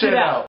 shit out.